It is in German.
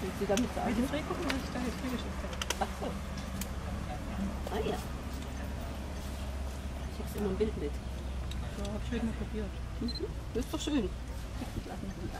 damit Will sagen? die Free gucken, was ich da jetzt geschickt habe? Ach so. Ah ja. Ich habe immer ein Bild mit. So, habe ich heute mal probiert. Mhm. Das ist doch schön. Ich lasse mich nicht